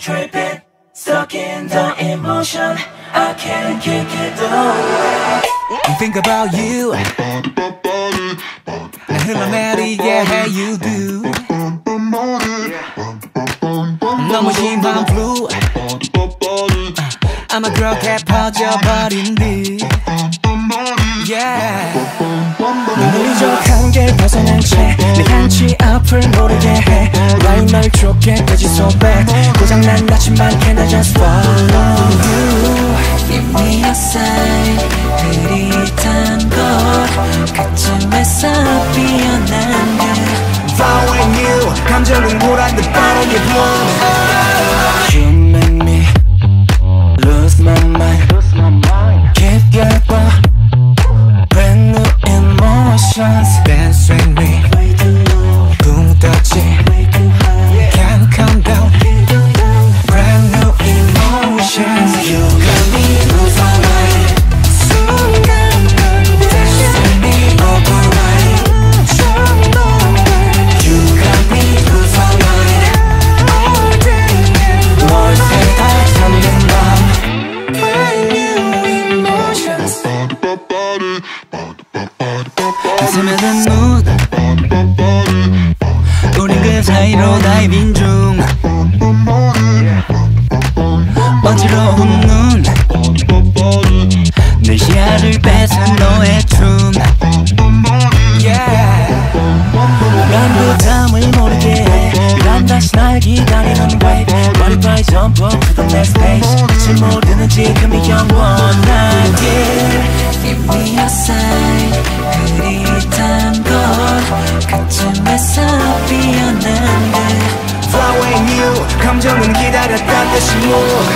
tripping Stuck in the emotion I can't kick it away Think about you 흘러내리게 해 you do 너무 심한 blue 아마 그렇게 퍼져버린 듯 Yeah 눈이 적한 게 벗어난 채내 한치 앞을 모르게 해 Right 널 좁게까지 so bad 고장난 나지만 can I just follow you Give me a sign 흐릿한 것 그쯤에서 피어난 듯 Following you 감정은 보란 듯 빠르게 bloom 스며든 mood 우린 그 사이로 다이빙 중. 어지러운 눈 내 시야를 뺏은 너의 춤. Yeah. 난 부담을 모르게 해난 다시 날 기다리는 머리빨 jump up to the next page. 끝을 모르는 지금이 영원하 그쯤에서 피어난 듯 Following you 감정은 기다렸단 듯이 move